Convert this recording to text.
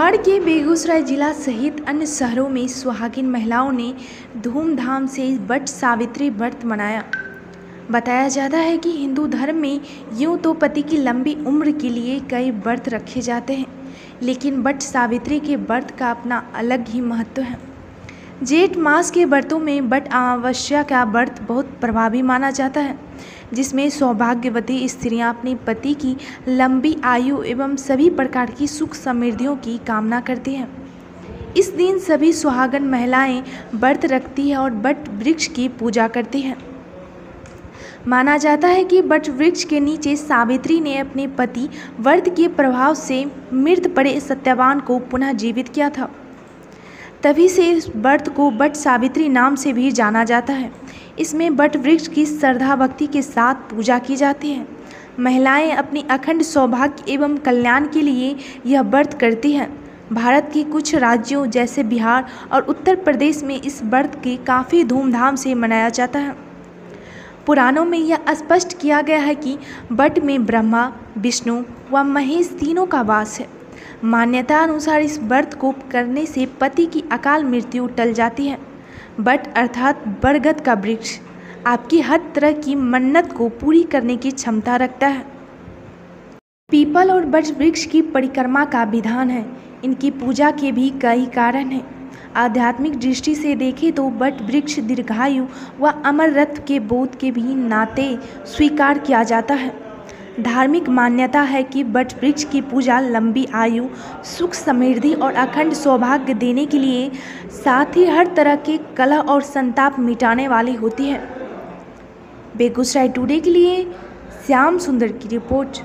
बिहार के बेगूसराय जिला सहित अन्य शहरों में सुहागिन महिलाओं ने धूमधाम से वट सावित्री व्रत मनाया। बताया जाता है कि हिंदू धर्म में यूँ तो पति की लंबी उम्र के लिए कई व्रत रखे जाते हैं, लेकिन वट सावित्री के व्रत का अपना अलग ही महत्व है। जेठ मास के व्रतों में वट अमावस्या का व्रत बहुत प्रभावी माना जाता है। जिसमें सौभाग्यवती स्त्रियाँ अपने पति की लंबी आयु एवं सभी प्रकार की सुख समृद्धियों की कामना करती हैं। इस दिन सभी सुहागन महिलाएँ व्रत रखती हैं और वट वृक्ष की पूजा करती हैं। माना जाता है कि वट वृक्ष के नीचे सावित्री ने अपने पति व्रत के प्रभाव से मृत पड़े सत्यवान को पुनः जीवित किया था। तभी से इस व्रत को बट सावित्री नाम से भी जाना जाता है। इसमें बट वृक्ष की श्रद्धा भक्ति के साथ पूजा की जाती है। महिलाएँ अपनी अखंड सौभाग्य एवं कल्याण के लिए यह व्रत करती हैं। भारत के कुछ राज्यों जैसे बिहार और उत्तर प्रदेश में इस व्रत के काफ़ी धूमधाम से मनाया जाता है। पुराणों में यह स्पष्ट किया गया है कि बट में ब्रह्मा, विष्णु व महेश तीनों का वास है। मान्यता अनुसार इस व्रत को करने से पति की अकाल मृत्यु टल जाती है। बट अर्थात बरगद का वृक्ष आपकी हर तरह की मन्नत को पूरी करने की क्षमता रखता है। पीपल और बट वृक्ष की परिक्रमा का विधान है। इनकी पूजा के भी कई कारण हैं। आध्यात्मिक दृष्टि से देखें तो बट वृक्ष दीर्घायु व अमर रथ के बोध के भी नाते स्वीकार किया जाता है। धार्मिक मान्यता है कि बट वृक्ष की पूजा लंबी आयु, सुख समृद्धि और अखंड सौभाग्य देने के लिए साथ ही हर तरह के कला और संताप मिटाने वाली होती है। बेगूसराय टुडे के लिए श्याम सुंदर की रिपोर्ट।